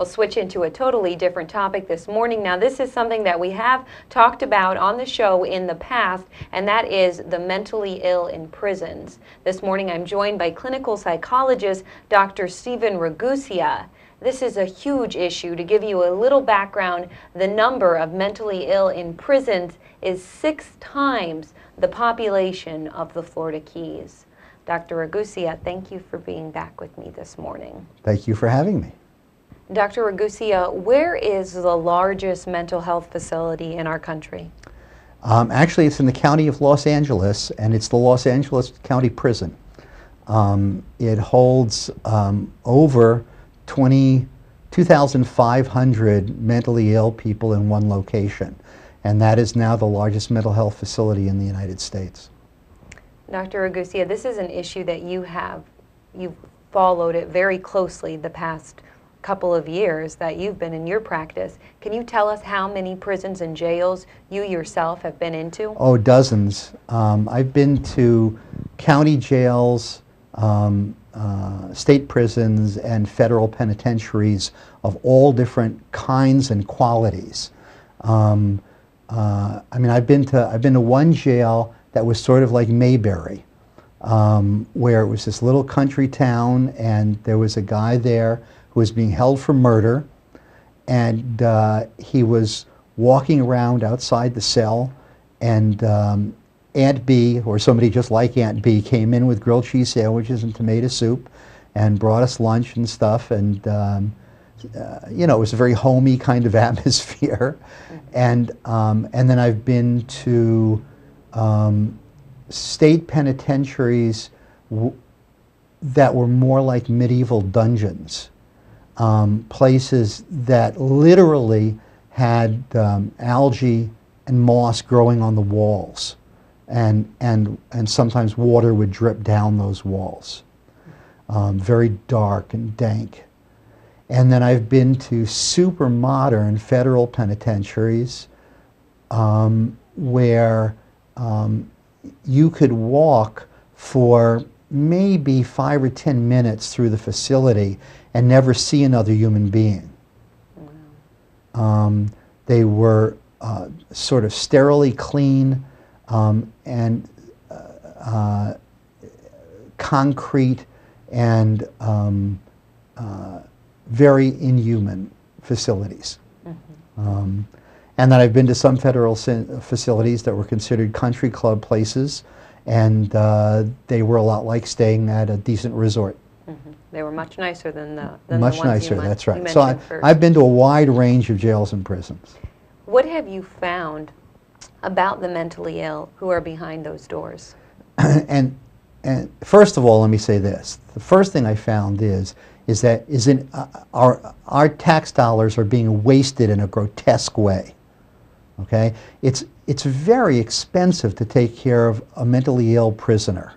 We'll switch into a totally different topic this morning. Now, this is something that we have talked about on the show in the past, and that is the mentally ill in prisons. This morning, I'm joined by clinical psychologist Dr. Stephen Ragusea. This is a huge issue. To give you a little background, the number of mentally ill in prisons is six times the population of the Florida Keys. Dr. Ragusea, thank you for being back with me this morning. Thank you for having me. Dr. Ragusea, where is the largest mental health facility in our country? Um, actually, it's in the county of Los Angeles, and it's the Los Angeles County Prison. Um, it holds um, over 20, 2,500 mentally ill people in one location, and that is now the largest mental health facility in the United States. Dr. Ragusea, this is an issue that you have, you've followed it very closely the past couple of years that you've been in your practice. Can you tell us how many prisons and jails you yourself have been into? Oh, dozens. Um, I've been to county jails, um, uh, state prisons, and federal penitentiaries of all different kinds and qualities. Um, uh, I mean, I've been to I've been to one jail that was sort of like Mayberry, um, where it was this little country town, and there was a guy there was being held for murder, and uh, he was walking around outside the cell, and um, Aunt Bee, or somebody just like Aunt Bee, came in with grilled cheese sandwiches and tomato soup, and brought us lunch and stuff, and um, uh, you know, it was a very homey kind of atmosphere, and um, and then I've been to um, state penitentiaries that were more like medieval dungeons um, places that literally had um, algae and moss growing on the walls. And, and, and sometimes water would drip down those walls. Um, very dark and dank. And then I've been to super modern federal penitentiaries um, where um, you could walk for maybe five or ten minutes through the facility and never see another human being. Wow. Um, they were uh, sort of sterilely clean um, and uh, uh, concrete and um, uh, very inhuman facilities. Mm-hmm. Um, and then I've been to some federal facilities that were considered country club places, and uh, they were a lot like staying at a decent resort. Mm-hmm. They were much nicer than the than much the nicer. You that's right. So I, I've been to a wide range of jails and prisons. What have you found about the mentally ill who are behind those doors? and and first of all, let me say this: the first thing I found is is that is in uh, our our tax dollars are being wasted in a grotesque way. Okay, it's it's very expensive to take care of a mentally ill prisoner.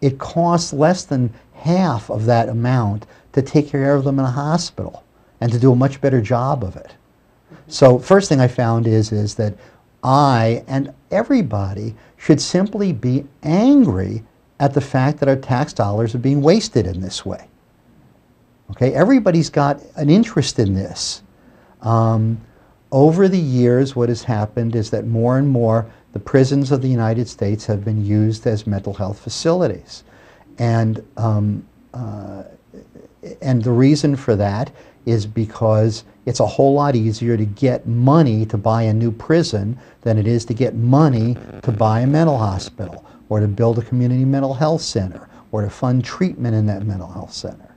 It costs less than half of that amount to take care of them in a hospital and to do a much better job of it. So first thing I found is, is that I and everybody should simply be angry at the fact that our tax dollars are being wasted in this way. Okay, everybody's got an interest in this. Um, over the years, what has happened is that more and more the prisons of the United States have been used as mental health facilities. And, um, uh, and the reason for that is because it's a whole lot easier to get money to buy a new prison than it is to get money to buy a mental hospital or to build a community mental health center or to fund treatment in that mental health center.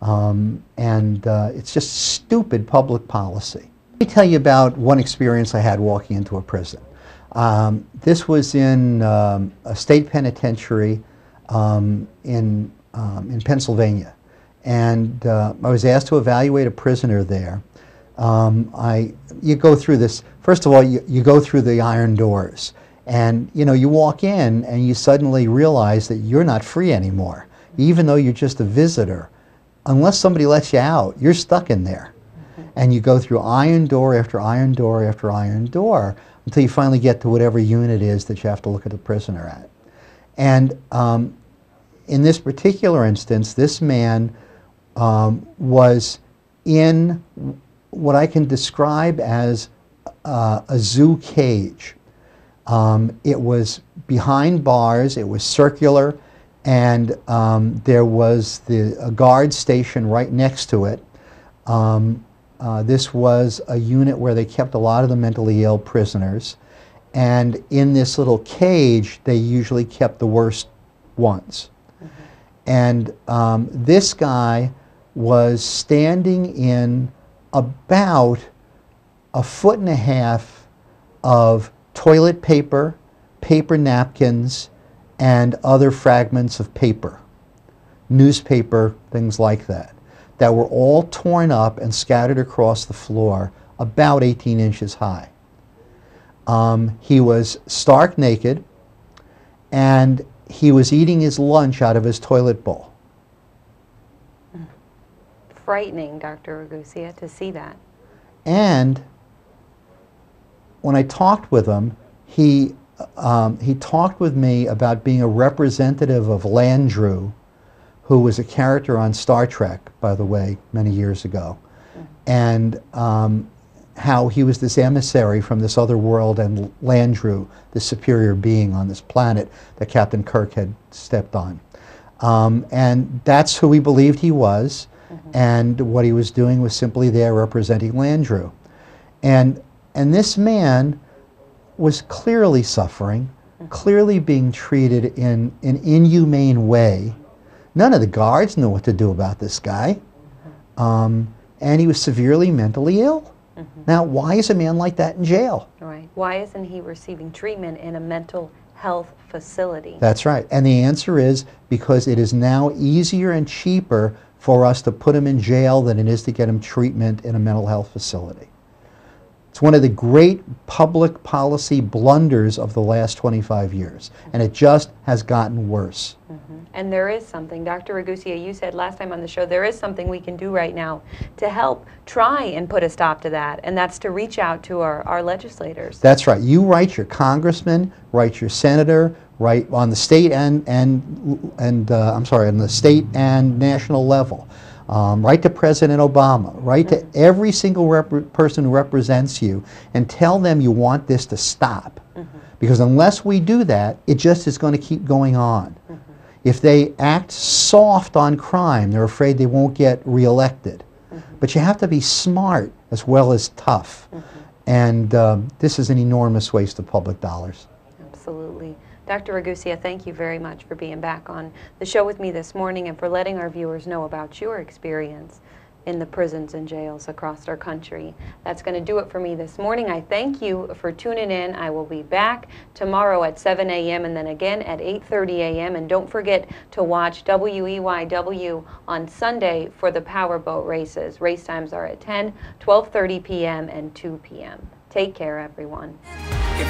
Um, and uh, it's just stupid public policy. Let me tell you about one experience I had walking into a prison. Um, this was in um, a state penitentiary um, in, um, in Pennsylvania. And uh, I was asked to evaluate a prisoner there. Um, I, you go through this, first of all, you, you go through the iron doors. And you know, you walk in and you suddenly realize that you're not free anymore, even though you're just a visitor. Unless somebody lets you out, you're stuck in there. And you go through iron door after iron door after iron door until you finally get to whatever unit is that you have to look at the prisoner at. And um, in this particular instance, this man um, was in what I can describe as uh, a zoo cage. Um, it was behind bars, it was circular, and um, there was the, a guard station right next to it. Um, uh, this was a unit where they kept a lot of the mentally ill prisoners. And in this little cage, they usually kept the worst ones. And um, this guy was standing in about a foot and a half of toilet paper, paper napkins, and other fragments of paper, newspaper, things like that, that were all torn up and scattered across the floor about 18 inches high. Um, he was stark naked, and he was eating his lunch out of his toilet bowl. Frightening, Dr. Ragusea, to see that. And when I talked with him, he, um, he talked with me about being a representative of Landru, who was a character on Star Trek, by the way, many years ago, and um, how he was this emissary from this other world and Landru, the superior being on this planet that Captain Kirk had stepped on. Um, and that's who he believed he was, and what he was doing was simply there representing Landru. And, and this man was clearly suffering, clearly being treated in an inhumane way. None of the guards knew what to do about this guy. Um, and he was severely mentally ill. Now, why is a man like that in jail? Right. Why isn't he receiving treatment in a mental health facility? That's right. And the answer is because it is now easier and cheaper for us to put him in jail than it is to get him treatment in a mental health facility. It's one of the great public policy blunders of the last 25 years, and it just has gotten worse. And there is something, Dr. Ragusea, you said last time on the show, there is something we can do right now to help try and put a stop to that, and that's to reach out to our, our legislators. That's right. You write your congressman, write your senator, write on the state and and and uh, I'm sorry, on the state and national level. Um, write to President Obama. Write to every single person who represents you, and tell them you want this to stop. Because unless we do that, it just is going to keep going on. If they act soft on crime, they're afraid they won't get reelected. But you have to be smart as well as tough. And um, this is an enormous waste of public dollars. Absolutely. Dr. Ragusea, thank you very much for being back on the show with me this morning and for letting our viewers know about your experience in the prisons and jails across our country. That's going to do it for me this morning. I thank you for tuning in. I will be back tomorrow at 7 a.m. and then again at 8.30 a.m. And don't forget to watch WEYW on Sunday for the powerboat races. Race times are at 10, 12.30 p.m. and 2 p.m. Take care, everyone. If